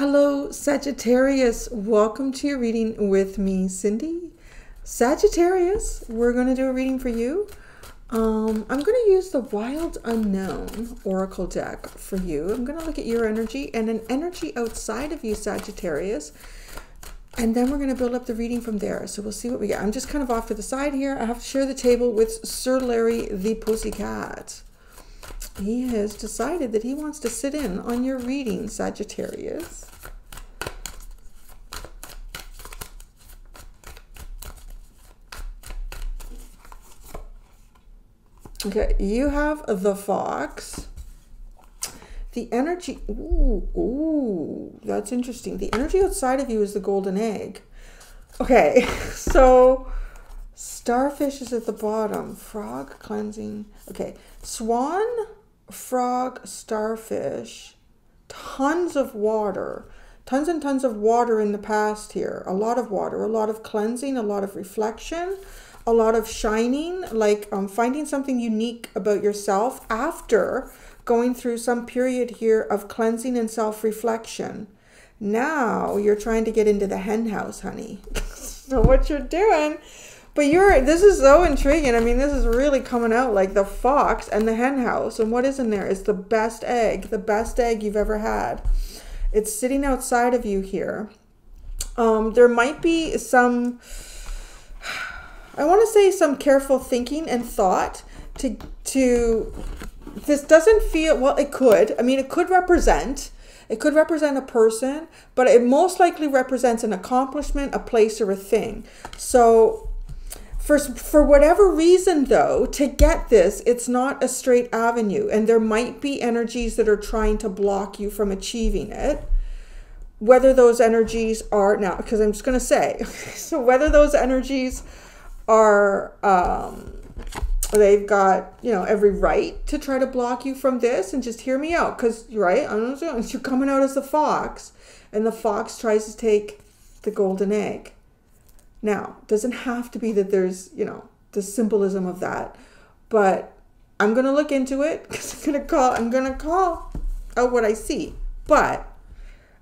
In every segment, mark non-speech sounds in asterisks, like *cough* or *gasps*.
Hello, Sagittarius. Welcome to your reading with me, Cindy. Sagittarius, we're going to do a reading for you. Um, I'm going to use the Wild Unknown Oracle deck for you. I'm going to look at your energy and an energy outside of you, Sagittarius. And then we're going to build up the reading from there. So we'll see what we get. I'm just kind of off to the side here. I have to share the table with Sir Larry the Pussycat he has decided that he wants to sit in on your reading, Sagittarius. Okay, you have the fox. The energy, ooh, ooh, that's interesting. The energy outside of you is the golden egg. Okay, *laughs* so starfish is at the bottom. Frog cleansing. Okay, swan frog, starfish, tons of water, tons and tons of water in the past here. A lot of water, a lot of cleansing, a lot of reflection, a lot of shining, like um, finding something unique about yourself after going through some period here of cleansing and self reflection. Now you're trying to get into the hen house, honey. *laughs* so, what you're doing but you're this is so intriguing. I mean, this is really coming out like the fox and the hen house. And what is in there is the best egg, the best egg you've ever had. It's sitting outside of you here. Um, there might be some I want to say some careful thinking and thought to to this doesn't feel well it could. I mean, it could represent it could represent a person, but it most likely represents an accomplishment, a place, or a thing. So for, for whatever reason, though, to get this, it's not a straight avenue, and there might be energies that are trying to block you from achieving it. Whether those energies are now, because I'm just going to say, *laughs* so whether those energies are, um, they've got you know every right to try to block you from this, and just hear me out, because right, I'm *laughs* you're coming out as the fox, and the fox tries to take the golden egg now, doesn't have to be that there's, you know, the symbolism of that, but I'm going to look into it because I'm going to call, I'm going to call out what I see. But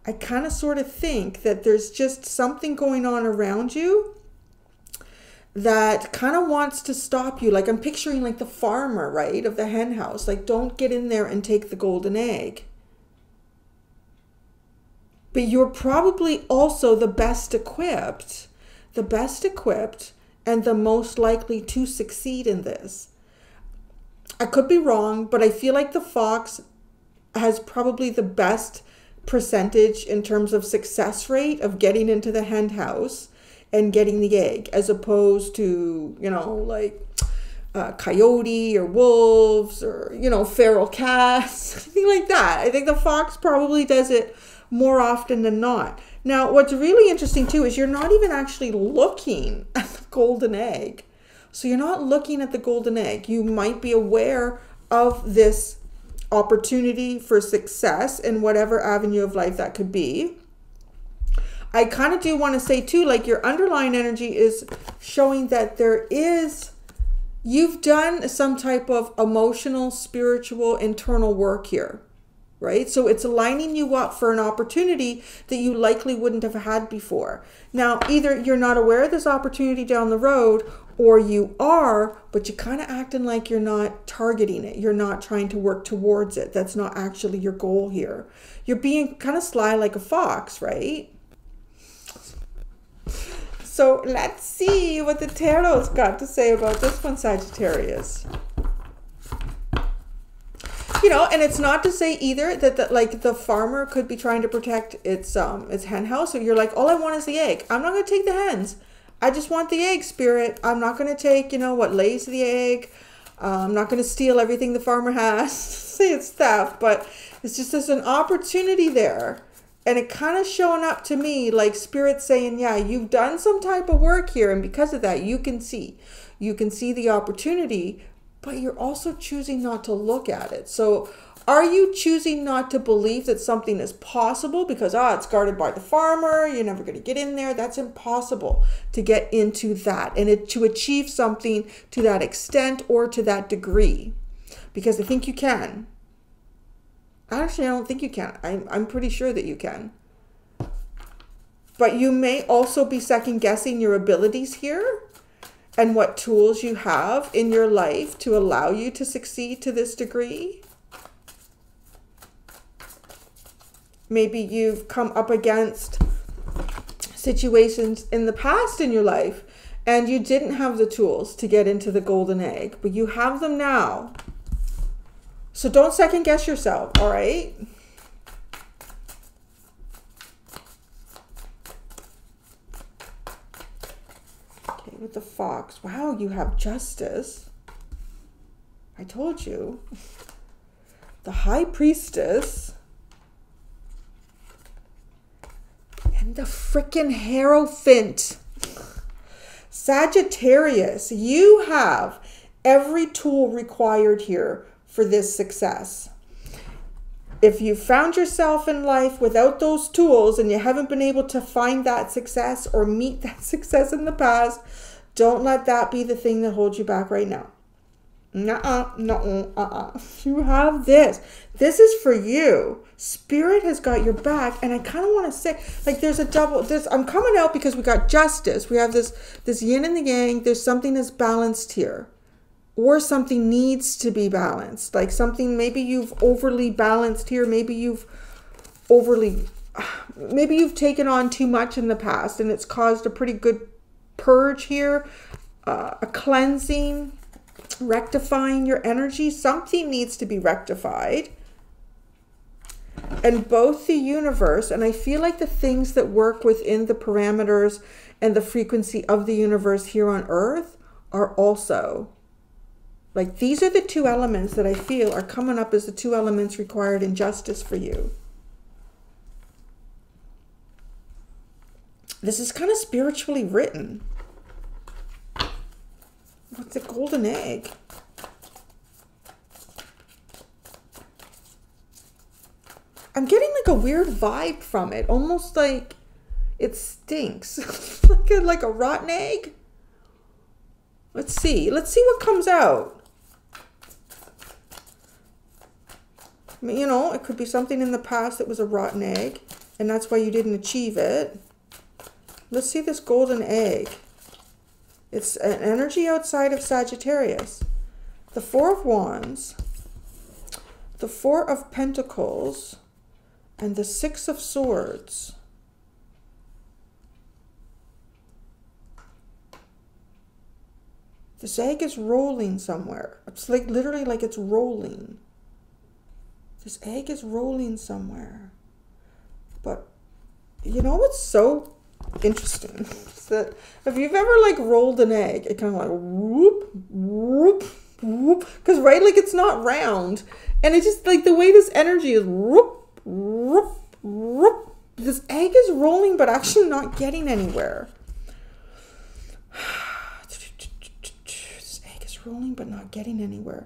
I kind of sort of think that there's just something going on around you that kind of wants to stop you. Like I'm picturing like the farmer, right, of the hen house. Like don't get in there and take the golden egg. But you're probably also the best equipped the best equipped and the most likely to succeed in this. I could be wrong, but I feel like the fox has probably the best percentage in terms of success rate of getting into the hen house and getting the egg as opposed to, you know, like uh, coyote or wolves or, you know, feral cats, *laughs* anything like that. I think the fox probably does it more often than not. Now, what's really interesting too is you're not even actually looking at the golden egg. So you're not looking at the golden egg. You might be aware of this opportunity for success in whatever avenue of life that could be. I kind of do want to say too, like your underlying energy is showing that there is, you've done some type of emotional, spiritual, internal work here right? So it's lining you up for an opportunity that you likely wouldn't have had before. Now, either you're not aware of this opportunity down the road or you are, but you're kind of acting like you're not targeting it. You're not trying to work towards it. That's not actually your goal here. You're being kind of sly like a fox, right? So let's see what the tarot's got to say about this one, Sagittarius *laughs* you know, and it's not to say either that the, like the farmer could be trying to protect its um its hen house. So you're like, all I want is the egg. I'm not gonna take the hens. I just want the egg, spirit. I'm not gonna take you know what lays the egg. Uh, I'm not gonna steal everything the farmer has. *laughs* say it's theft, but it's just there's an opportunity there. And it kind of showing up to me like spirit saying, yeah, you've done some type of work here. And because of that, you can see. You can see the opportunity but you're also choosing not to look at it. So are you choosing not to believe that something is possible because ah it's guarded by the farmer, you're never going to get in there? That's impossible to get into that and it, to achieve something to that extent or to that degree. Because I think you can. Actually, I don't think you can. I'm, I'm pretty sure that you can. but you may also be second guessing your abilities here and what tools you have in your life to allow you to succeed to this degree. Maybe you've come up against situations in the past in your life and you didn't have the tools to get into the golden egg, but you have them now. So don't second guess yourself, all right? With the fox. Wow, you have justice. I told you. The high priestess. And the freaking Hierophant. Sagittarius, you have every tool required here for this success. If you found yourself in life without those tools and you haven't been able to find that success or meet that *laughs* success in the past, don't let that be the thing that holds you back right now. Nuh-uh, no, uh-uh. *laughs* You have this. This is for you. Spirit has got your back, and I kind of want to say, like, there's a double. This I'm coming out because we got justice. We have this this yin and the yang. There's something that's balanced here, or something needs to be balanced. Like something maybe you've overly balanced here. Maybe you've overly, *sighs* maybe you've taken on too much in the past, and it's caused a pretty good purge here, uh, a cleansing rectifying your energy. Something needs to be rectified. And both the universe, and I feel like the things that work within the parameters and the frequency of the universe here on earth are also like these are the two elements that I feel are coming up as the two elements required in justice for you. This is kind of spiritually written. What's a golden egg? I'm getting like a weird vibe from it. Almost like it stinks. *laughs* like, a, like a rotten egg. Let's see. Let's see what comes out. You know, it could be something in the past that was a rotten egg. And that's why you didn't achieve it. Let's see this golden egg. It's an energy outside of Sagittarius. The Four of Wands, the Four of Pentacles, and the Six of Swords. This egg is rolling somewhere. It's like literally like it's rolling. This egg is rolling somewhere. But you know what's so interesting. that if you've ever like rolled an egg, it kind of like whoop, whoop, whoop, because right, like it's not round, and it's just like the way this energy is whoop, whoop, whoop. This egg is rolling, but actually not getting anywhere. *sighs* This egg is rolling, but not getting anywhere.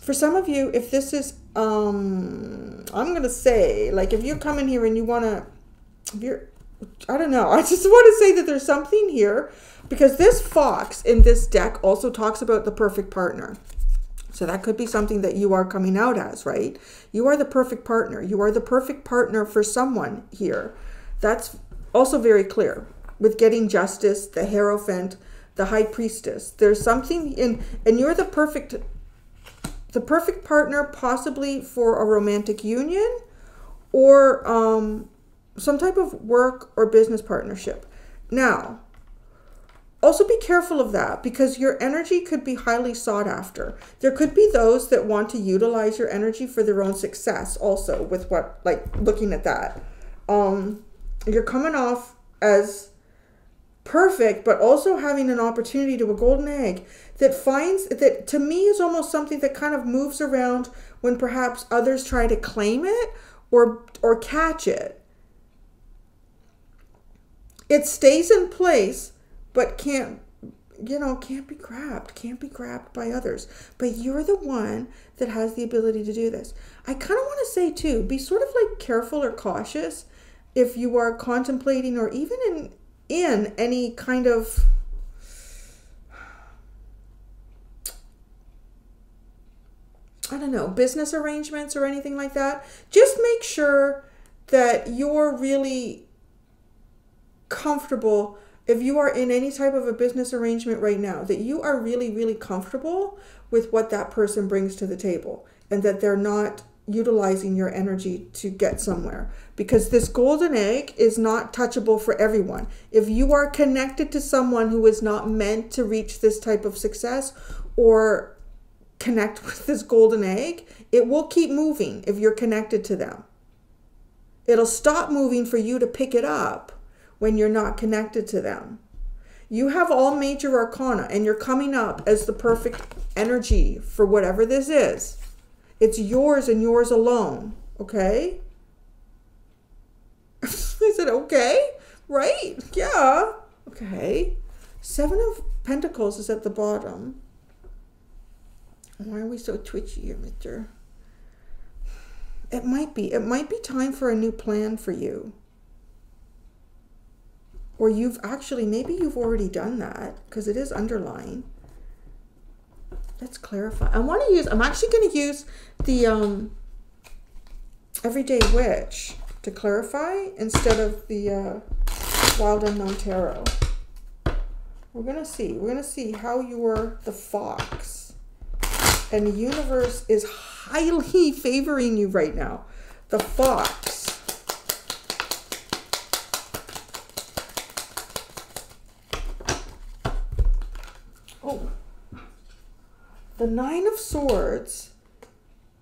For some of you, if this is, um, I'm gonna say, like, if you come in here and you wanna, if you're I don't know. I just want to say that there's something here because this fox in this deck also talks about the perfect partner. So that could be something that you are coming out as, right? You are the perfect partner. You are the perfect partner for someone here. That's also very clear with getting justice, the Hierophant, the High Priestess. There's something in, and you're the perfect, the perfect partner possibly for a romantic union or um, some type of work or business partnership. Now, also be careful of that because your energy could be highly sought after. There could be those that want to utilize your energy for their own success also with what like looking at that. Um you're coming off as perfect but also having an opportunity to a golden egg that finds that to me is almost something that kind of moves around when perhaps others try to claim it or or catch it it stays in place, but can't, you know, can't be grabbed, can't be grabbed by others. But you're the one that has the ability to do this. I kind of want to say, too, be sort of like careful or cautious if you are contemplating or even in in any kind of I don't know, business arrangements or anything like that. Just make sure that you're really comfortable, if you are in any type of a business arrangement right now, that you are really, really comfortable with what that person brings to the table and that they're not utilizing your energy to get somewhere because this golden egg is not touchable for everyone. If you are connected to someone who is not meant to reach this type of success or connect *laughs* with this golden egg, it will keep moving if you're connected to them. It'll stop moving for you to pick it up when you're not connected to them. You have all major arcana and you're coming up as the perfect energy for whatever this is. It's yours and yours alone. Okay? *laughs* I said, okay, right? Yeah. Okay. Seven of Pentacles is at the bottom. Why are we so twitchy here, Mister? It might be. It might be time for a new plan for you. Or you've actually, maybe you've already done that because it is underlying. Let's clarify. I want to use, I'm actually going to use the um, Everyday Witch to clarify instead of the uh, Wild Unknown Tarot. We're going to see. We're going to see how you're the fox. And the universe is highly *laughs* favoring you right now. The fox. Oh the Nine of Swords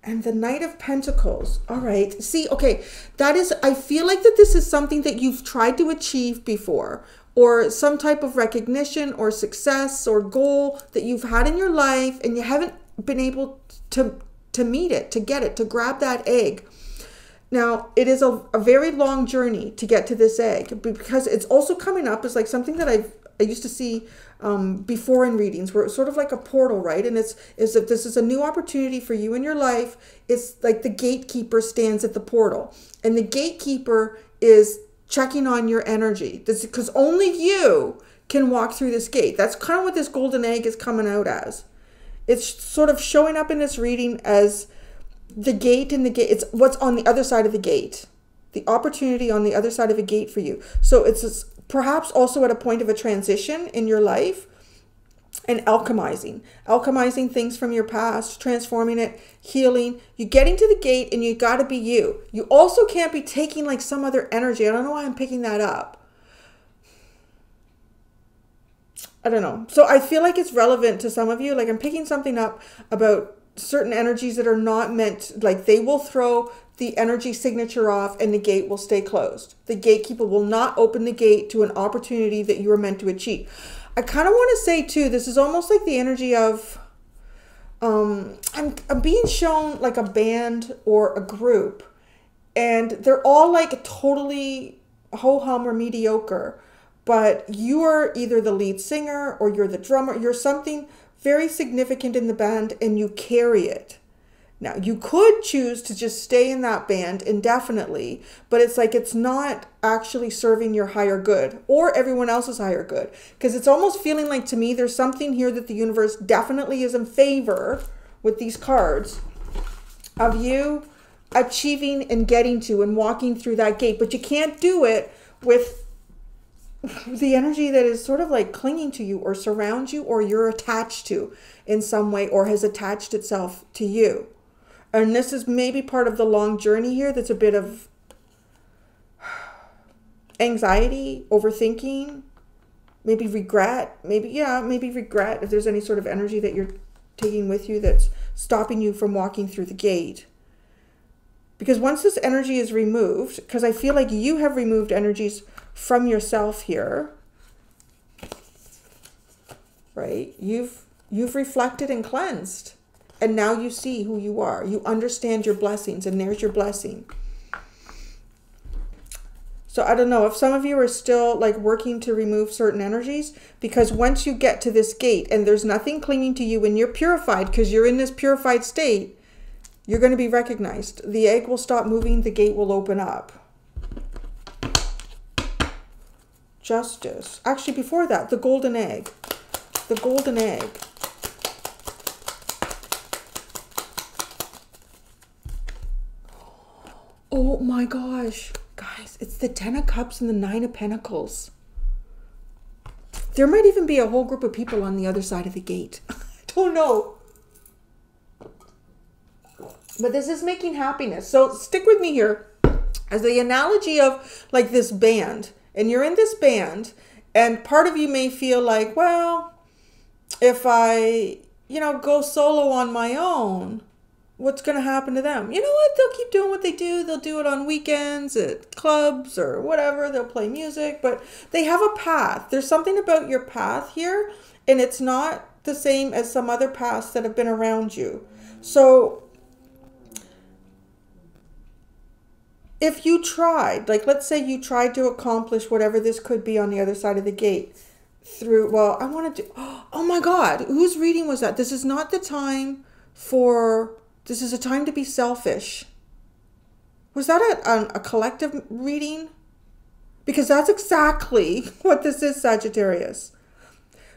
and the Knight of Pentacles. All right. See, okay, that is, I feel like that this is something that you've tried to achieve before, or some type of recognition or success or goal that you've had in your life and you haven't been able to to meet it, to get it, to grab that egg. Now, it is a, a very long journey to get to this egg because it's also coming up as like something that I've I used to see um, before in readings where it's sort of like a portal, right? And it's is if this is a new opportunity for you in your life, it's like the gatekeeper stands at the portal, and the gatekeeper is checking on your energy. This because only you can walk through this gate. That's kind of what this golden egg is coming out as. It's sort of showing up in this reading as the gate in the gate. It's what's on the other side of the gate the opportunity on the other side of a gate for you. So it's perhaps also at a point of a transition in your life and alchemizing alchemizing things from your past transforming it healing. You're getting to the gate and you got to be you. You also can't be taking like some other energy. I don't know why i'm picking that up. I don't know. So i feel like it's relevant to some of you. Like i'm picking something up about certain energies that are not meant like they will throw the energy signature off and the gate will stay closed. The gatekeeper will not open the gate to an opportunity that you are meant to achieve. I kind of want to say too, this is almost like the energy of um, I'm, I'm being shown like a band or a group and they're all like totally ho hum or mediocre, but you are either the lead singer or you're the drummer, you're something very significant in the band and you carry it now, you could choose to just stay in that band indefinitely, but it's like it's not actually serving your higher good or everyone else's higher good. Because it's almost feeling like to me there's something here that the universe definitely is in favor with these cards of you achieving and getting to and walking through that gate. But you can't do it with *laughs* the energy that is sort of like clinging to you or surrounds you or you're attached to in some way or has attached itself to you. And this is maybe part of the long journey here that's a bit of anxiety, overthinking, maybe regret, maybe, yeah, maybe regret if there's any sort of energy that you're taking with you that's stopping you from walking through the gate. Because once this energy is removed, because I feel like you have removed energies from yourself here, right? You've you've reflected and cleansed. And now you see who you are. You understand your blessings, and there's your blessing. So I don't know if some of you are still like working to remove certain energies because once you get to this gate and there's nothing clinging to you and you're purified because you're in this purified state, you're going to be recognized. The egg will stop moving, the gate will open up. Justice. Actually, before that, the golden egg. The golden egg. Oh my gosh. Guys, it's the Ten of Cups and the Nine of Pentacles. There might even be a whole group of people on the other side of the gate. *laughs* I don't know. But this is making happiness. So stick with me here as the analogy of like this band. And you're in this band, and part of you may feel like, well, if I, you know, go solo on my own, what's going to happen to them? You know what? They'll keep doing what they do. They'll do it on weekends at clubs or whatever. They'll play music, but they have a path. There's something about your path here, and it's not the same as some other paths that have been around you. So if you tried, like let's say you tried to accomplish whatever this could be on the other side of the gate through, well, I want to do, *gasps* oh my God, whose reading was that? This is not the time for, this is a time to be selfish. Was that a, a, a collective reading? Because that's exactly *laughs* what this is, Sagittarius.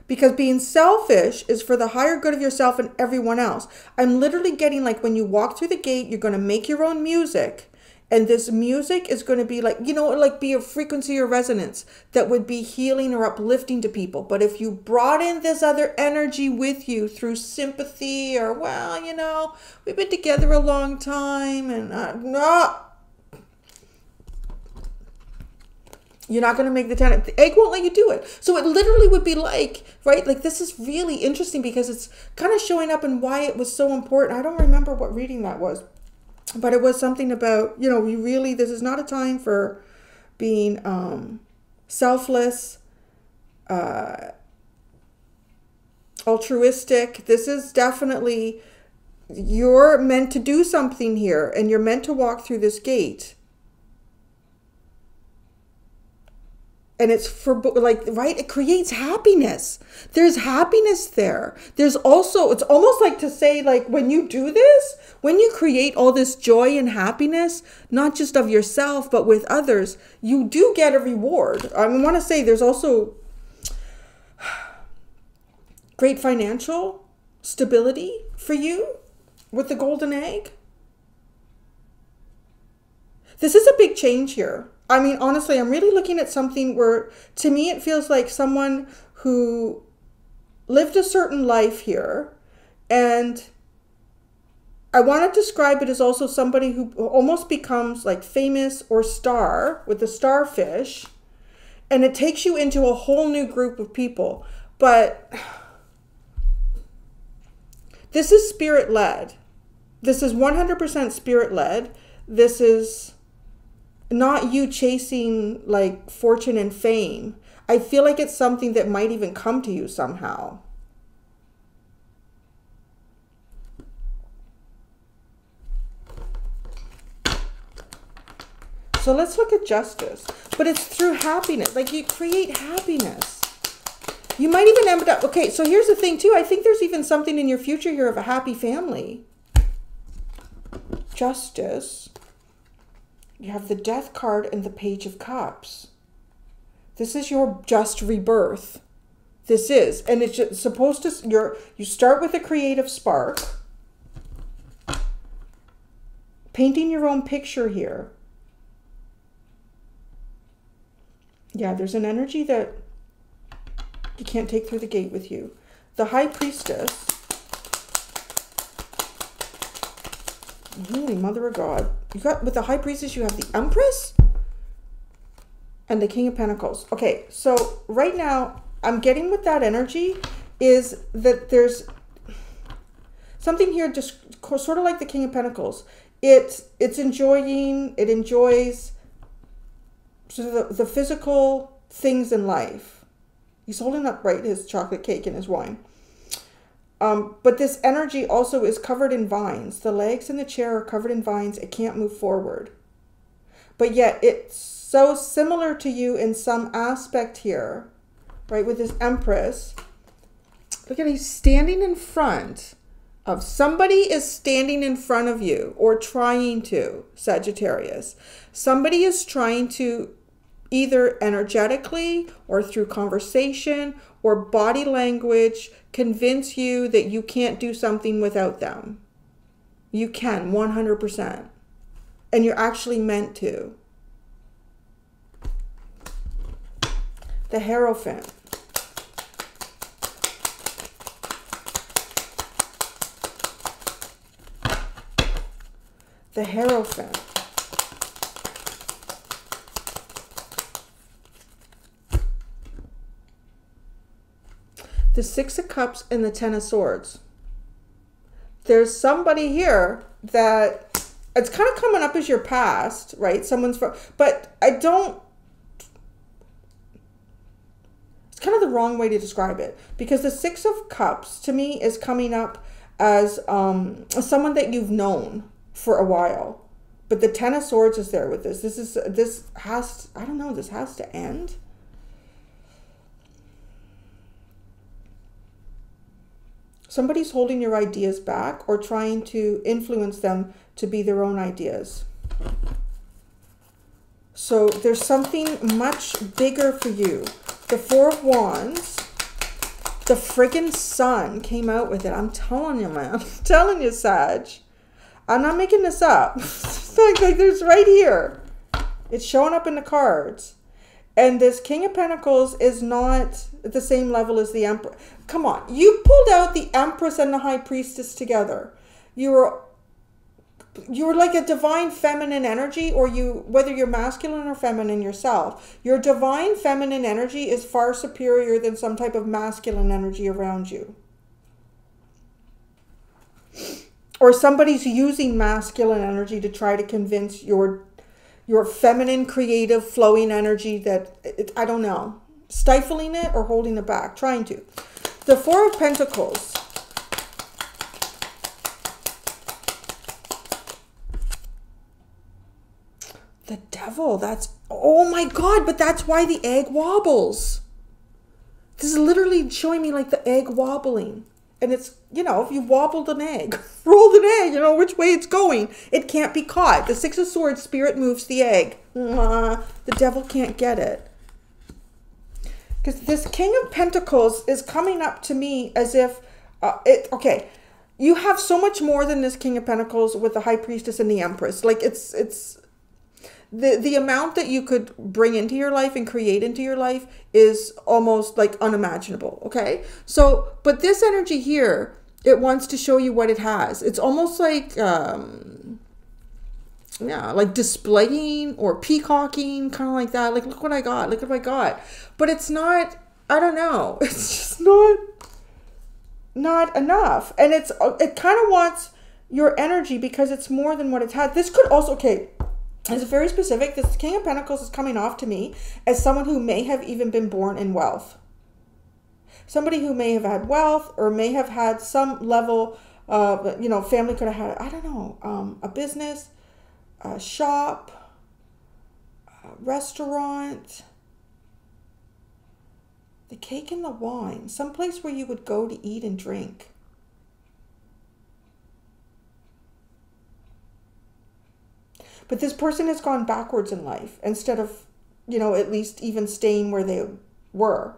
Because being selfish is for the higher good of yourself and everyone else. I'm literally getting like when you walk through the gate, you're going to make your own music and this music is going to be like you know like be a frequency or resonance that would be healing or uplifting to people. But if you brought in this other energy with you through sympathy or well you know we've been together a long time and uh, you're not going to make the 10 the egg won't let you do it. So it literally would be like right like this is really interesting because it's kind of showing up and why it was so important. I don't remember what reading that was but it was something about you know we really this is not a time for being um, selfless uh, altruistic. This is definitely you're meant to do something here and you're meant to walk through this gate. And it's for like right it creates happiness. There's happiness there. There's also it's almost like to say like when you do this when you create all this joy and happiness not just of yourself but with others you do get a reward i want to say there's also *sighs* great financial stability for you with the golden egg this is a big change here I mean, honestly, I'm really looking at something where, to me, it feels like someone who lived a certain life here. And I want to describe it as also somebody who almost becomes like famous or star with the starfish. And it takes you into a whole new group of people. But this is spirit led. This is 100% spirit led. This is not you chasing like fortune and fame. I feel like it's something that might even come to you somehow. So let's look at justice. But it's through happiness. Like you create happiness. You might even end up, okay, so here's the thing too. I think there's even something in your future here of a happy family. Justice. You have the death card and the page of cups. This is your just rebirth. This is, and it's supposed to. You're you start with a creative spark, painting your own picture here. Yeah, there's an energy that you can't take through the gate with you. The High Priestess Holy Mother of God. You got, with the High Priestess, you have the Empress and the King of Pentacles. Okay, so right now, I'm getting with that energy is that there's something here just sort of like the King of Pentacles. It, it's enjoying, it enjoys of the, the physical things in life. He's holding up, right, his chocolate cake and his wine. Um, but this energy also is covered in vines. The legs in the chair are covered in vines. It can't move forward. But yet it's so similar to you in some aspect here, right? With this Empress. Look at he's standing in front of somebody is standing in front of you or trying to, Sagittarius. Somebody is trying to either energetically or through conversation or body language convince you that you can't do something without them. You can 100%. And you're actually meant to. The Hierophant. The Hierophant. The Six of Cups and the Ten of Swords. There's somebody here that it's kind of coming up as your past, right? Someone's from, but I don't. It's kind of the wrong way to describe it because the Six of Cups to me is coming up as um, someone that you've known for a while, but the Ten of Swords is there with this. This is this has I don't know. This has to end. Somebody's holding your ideas back or trying to influence them to be their own ideas. So there's something much bigger for you. The Four of Wands, the friggin' sun came out with it. I'm telling you, man. *laughs* I'm telling you, Sag. I'm not making this up. *laughs* like, like there's right here. It's showing up in the cards. And this King of Pentacles is not at the same level as the Emperor. Come on. You pulled out the Empress and the High Priestess together. You were you're like a divine feminine energy or you whether you're masculine or feminine yourself your divine feminine energy is far superior than some type of masculine energy around you or somebody's using masculine energy to try to convince your your feminine creative flowing energy that it, i don't know stifling it or holding it back trying to the four of pentacles The devil. That's, oh my God, but that's why the egg wobbles. This is literally showing me like the egg wobbling. And it's, you know, if you wobbled an egg, *laughs* rolled an egg, you know which way it's going. It can't be caught. The Six of Swords, spirit moves the egg. the devil can't get it. Because this King of Pentacles is coming up to me as if, uh, it, okay, you have so much more than this King of Pentacles with the High Priestess and the Empress. Like it's, it's, the the amount that you could bring into your life and create into your life is almost like unimaginable okay? So but this energy here it wants to show you what it has. It's almost like um yeah like displaying or peacocking kind of like that. Like look what i got look what i got. But it's not i don't know *laughs* it's just not not enough. And it's it kind of wants your energy because it's more than what it's had. This could also okay it's very specific. This King of Pentacles is coming off to me as someone who may have even been born in wealth. Somebody who may have had wealth or may have had some level of, you know, family could have had, I don't know, um, a business, a shop, a restaurant, the cake and the wine, some place where you would go to eat and drink. But this person has gone backwards in life instead of, you know, at least even staying where they were.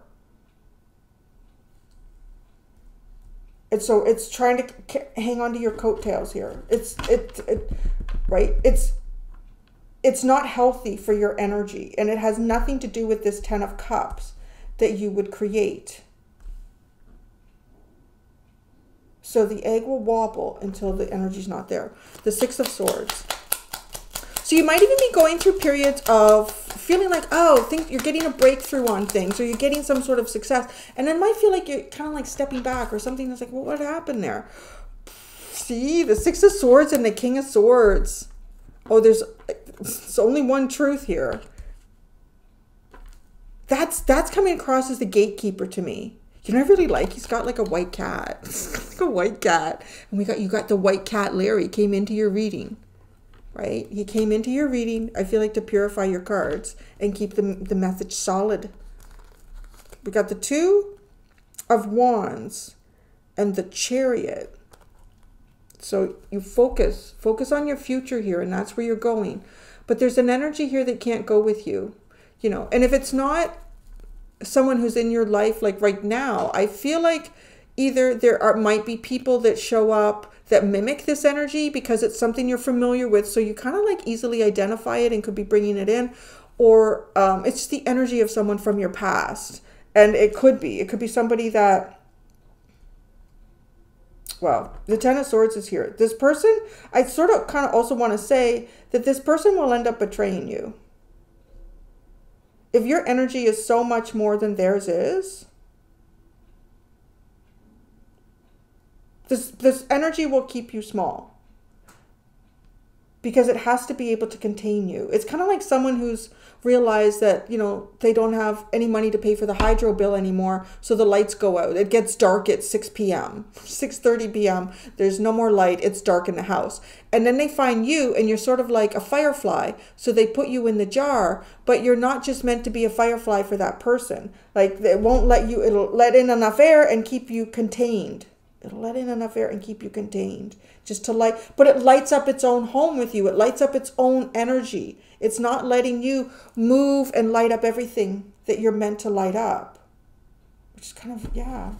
And so it's trying to hang on to your coattails here. It's it, it right? It's it's not healthy for your energy and it has nothing to do with this 10 of cups that you would create. So the egg will wobble until the energy's not there. The 6 of swords. So you might even be going through periods of feeling like, oh, think you're getting a breakthrough on things or you're getting some sort of success. And then might feel like you're kind of like stepping back or something that's like, well, what happened there? See, the Six of Swords and the King of Swords. Oh, there's it's only one truth here. That's that's coming across as the gatekeeper to me. You know, I really like. He's got like a white cat, *laughs* like a white cat, and we got you got the white cat. Larry came into your reading right? He came into your reading, I feel like, to purify your cards and keep the, the message solid. We got the Two of Wands and the Chariot. So you focus, focus on your future here, and that's where you're going. But there's an energy here that can't go with you, you know. And if it's not someone who's in your life, like right now, I feel like either there are might be people that show up that mimic this energy because it's something you're familiar with. So you kind of like easily identify it and could be bringing it in. Or um, it's the energy of someone from your past. And it could be, it could be somebody that well, the Ten of Swords is here. This person, I sort of kind of also want to say that this person will end up betraying you. If your energy is so much more than theirs is, this, this energy will keep you small because it has to be able to contain you. It's kind of like someone who's realized that, you know, they don't have any money to pay for the hydro bill anymore, so the lights go out. It gets dark at 6 p.m., 6:30 p.m. There's no more light. It's dark in the house. And then they find you and you're sort of like a firefly, so they put you in the jar, but you're not just meant to be a firefly for that person. Like it won't let you it'll let in enough air and keep you contained. It'll let in enough air and keep you contained. Just to light, but it lights up its own home with you. It lights up its own energy. It's not letting you move and light up everything that you're meant to light up. Which is kind of, yeah.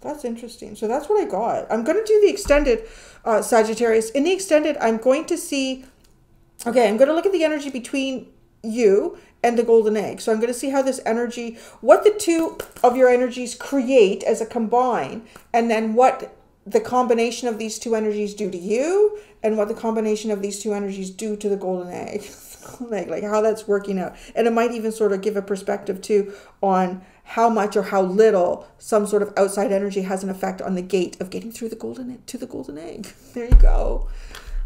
That's interesting. So that's what I got. I'm going to do the extended uh, Sagittarius. In the extended, I'm going to see, okay, I'm going to look at the energy between you and the golden egg. So I'm going to see how this energy, what the two of your energies create as a combine, and then what the combination of these two energies do to you, and what the combination of these two energies do to the golden egg. *laughs* like, like how that's working out. And it might even sort of give a perspective too on how much or how little some sort of outside energy has an effect on the gate of getting through the golden to the golden egg. *laughs* There you go.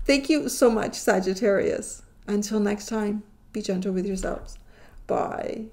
Thank you so much, Sagittarius. Until next time, be gentle with yourselves. Bye.